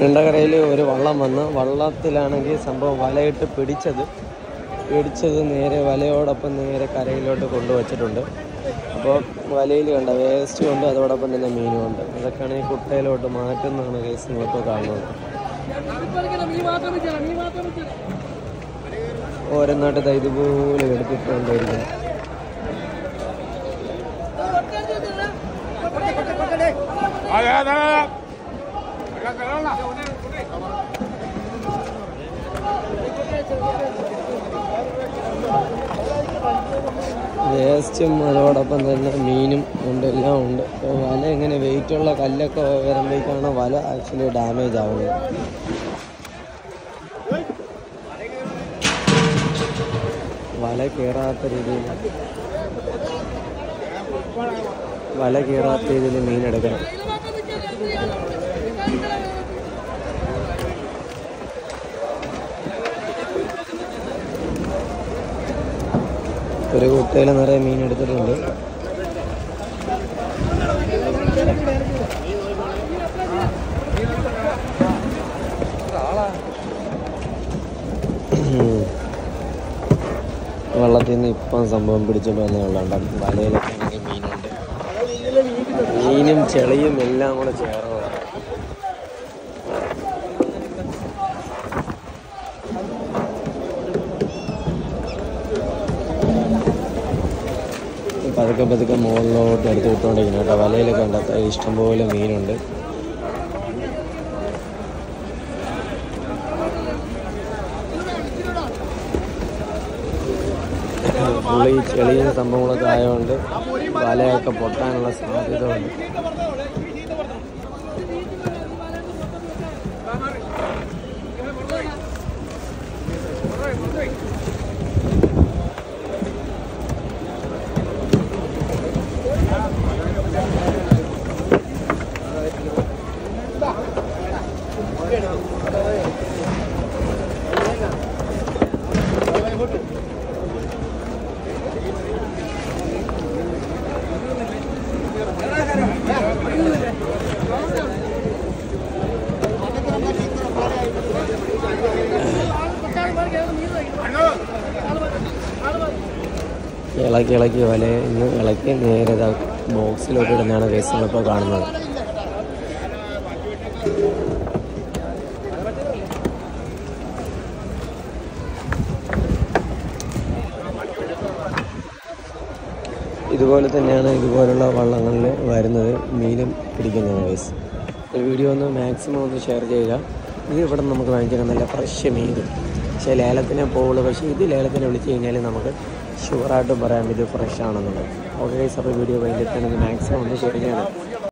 നീണ്ടകരയിൽ ഒരു വള്ളം വന്ന് വള്ളത്തിലാണെങ്കിൽ സംഭവം വലയിട്ട് പിടിച്ചത് പിടിച്ചത് നേരെ വലയോടൊപ്പം നേരെ കരയിലോട്ട് കൊണ്ടുവച്ചിട്ടുണ്ട്. അപ്പോൾ വലയിൽ കണ്ട വേസ്റ്റ് ഉണ്ട് അതോടൊപ്പം തന്നെ മീനും ഉണ്ട്. അതൊക്കെയാണ് ഈ കുട്ടയിലോട്ട് മാറ്റുന്നതാണ് കേസ് നിങ്ങളിപ്പോൾ കാണുന്നത്. ഓരോന്നായിട്ട് നാട്ടിൽ ഇതുപോലെ എടുത്തിട്ടുണ്ടായിരിക്കും വേസ്റ്റും അതോടൊപ്പം തന്നെ മീനും ഉണ്ട് എല്ലാം ഉണ്ട്. വല ഇങ്ങനെ വെയിറ്റുള്ള കല്ലൊക്കെ വരുമ്പോഴേക്കാണ് വല ആക്ച്വലി ഡാമേജ് ആവുന്നത്? വല കയറാത്ത രീതിയിൽ വല കയറാത്ത രീതിയിൽ മീൻ എടുക്കണം. ഒരു കുട്ടയിൽ നിറയെ മീൻ എടുത്തിട്ടുണ്ട്. വെള്ളത്തിൽ നിന്ന് ഇപ്പം സംഭവം പിടിച്ചപ്പോൾ തന്നെ വെള്ളം വലയിലൊക്കെ ആണെങ്കിൽ മീനുണ്ട്. മീനും ചെളിയും എല്ലാം കൂടെ ചേർന്നതാണ് പതുക്കെ പതുക്കെ മുകളിലോട്ട് എടുത്ത് വിട്ടുകൊണ്ടിരിക്കുന്നു കേട്ടോ. വലയിലൊക്കെ ഉണ്ട് ഇഷ്ടംപോലെ മീനുണ്ട്. പുള്ളി ചെളിയും സംഭവങ്ങളൊക്കെ ആയതുകൊണ്ട് വലയൊക്കെ പൊട്ടാനുള്ള സാധ്യത ഉണ്ട് ഇളക്കി ഇളക്കി വല. ഇന്ന് ഇളക്കി നേരെ ബോക്സിലോട്ട് ഇടുന്നതാണ് കേസ് നമ്മളിപ്പോൾ കാണുന്നത്. ഇതുപോലെ തന്നെയാണ് ഇതുപോലുള്ള വള്ളങ്ങളിൽ വരുന്നത് മീനും പിടിക്കുന്നത് കേസ് വീഡിയോ ഒന്ന് മാക്സിമം ഒന്ന് ഷെയർ ചെയ്യുക. ഇത് ഇവിടെ നമുക്ക് വാങ്ങിക്കാൻ നല്ല ഫ്രഷ് മീൻ. പക്ഷേ ലേലത്തിനെ പോകുള്ളൂ പക്ഷേ ഇത് ലേലത്തിനെ വിളിച്ച് കഴിഞ്ഞാൽ നമുക്ക് ഷുവറായിട്ട് പറയാം ഇത് ഫ്രഷ് ആണെന്നുള്ളത്. ഓക്കെ ഗൈസ് വീഡിയോ വീഡിയോ തന്നെ മാക്സിമം ഒന്ന് ഷെയർ